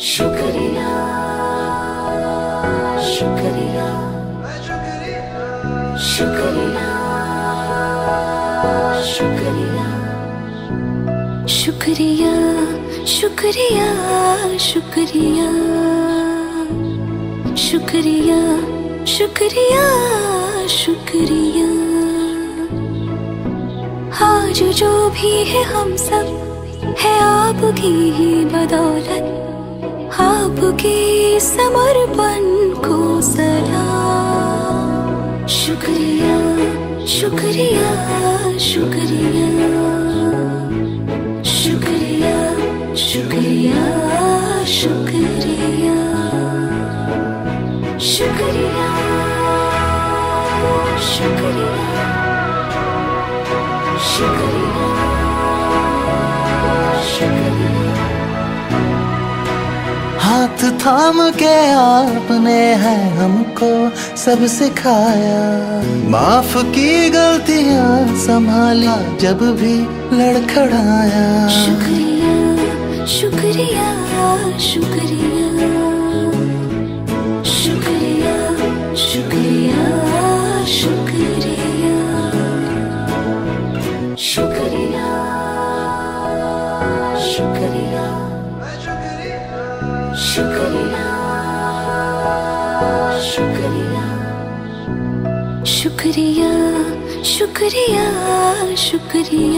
शुक्रिया शुक्रिया शुक्रिया शुक्रिया शुक्रिया शुक्रिया शुक्रिया शुक्रिया शुक्रिया शुक्रिया। जो भी है हम सब, है आपकी ही बदौलत। समर्पण को सलाम शुक्रिया शुक्रिया शुक्रिया। शुक्रिया शुक्रिया शुक्रिया। शुक्रिया शुक्रिया। शुक्रिया शुक्रिया। हाथ थाम के आपने है हमको सब सिखाया। माफ़ की गलतियाँ संभाला जब भी लड़खड़ाया। शुक्रिया शुक्रिया शुक्रिया शुक्रिया शुक्रिया शुक्रिया शुक्रिया शुक्रिया शुक्रिया शुक्रिया शुक्रिया।